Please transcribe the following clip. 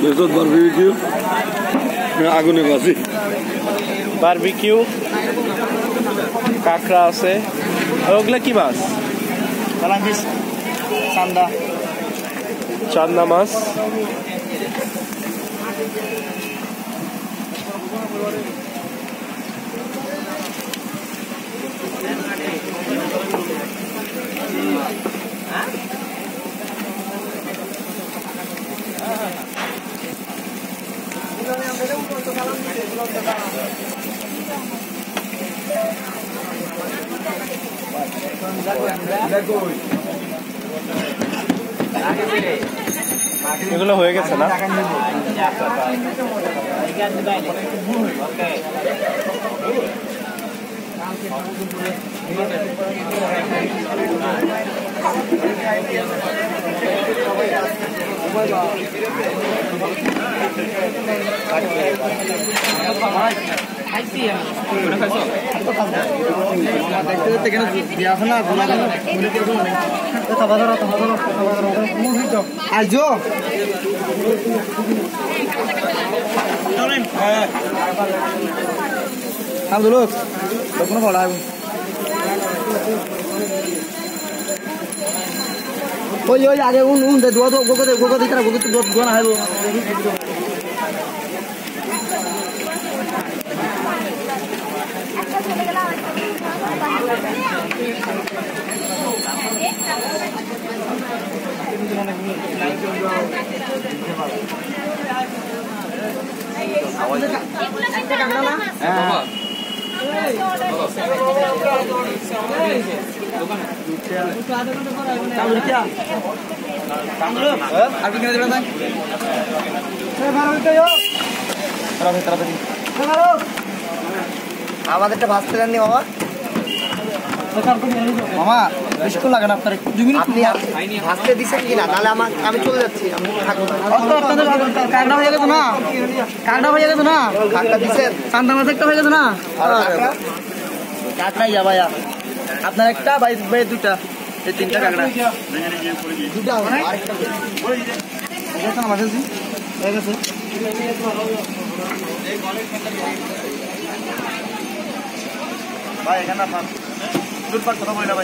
বেসত barbecue আগুনে বাসি barbecue কাঁকড়া আছে আর ওগুলা কি মাছ চান্দা চান্দা মাছ এগুলো হয়ে গেছে না? দেখতে দেখতে আজো ভাল দুলো কোনো ভাল আহিব ওই ওই আগে উন উন দে দুয়া তো গোগো দে গোগো দিকরা গোগো তো দুয়া না হাইবো হ্যাঁ কামড় কিয়া কামড় আমাদেরটা ভাসতে দেননি মামা মামা লাগে না আপনার দুই মিনিট আপনি ভাজতে দিচ্ছেন কিনা? তাহলে আমার আমি চলে যাচ্ছি আমি থাকব। না। হয়ে গেছে না? কাকড়া হয়ে গেছে না? কাকটা দিচ্ছেন চান্দা মাছ একটা হয়ে গেছে না? কাকড়া? ভাইয়া। আপনার একটা ভাই ভাই দুটা। এই তিনটা কাকড়া। দুটা আরেকটা। হয়ে? হয়ে গেছে। ভাই এখানে আপনার। দুধ পাক কথা বলে ভাই।